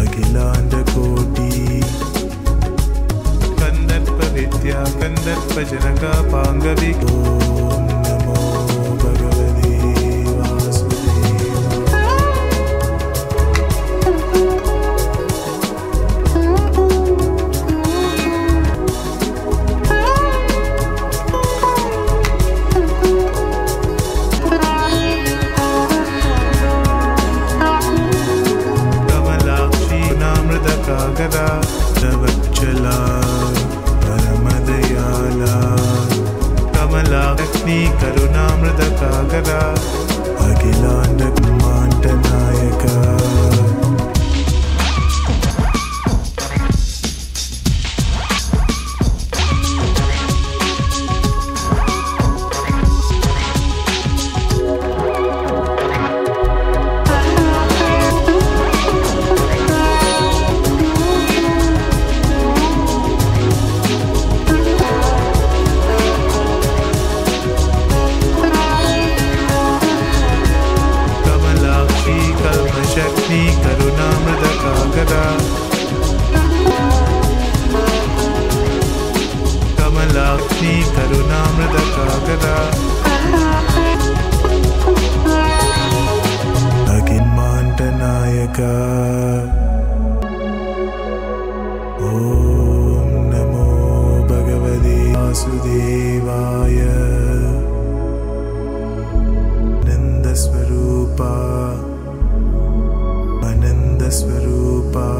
अखिलाञकोटि कन्दर्पविद्या कन्दर्पजनका पाङ्गवि I cannot let my नायक। ॐ नमो भगवते वासुदेवाय। नन्दस्वरूपा। अनन्दस्वरूपा।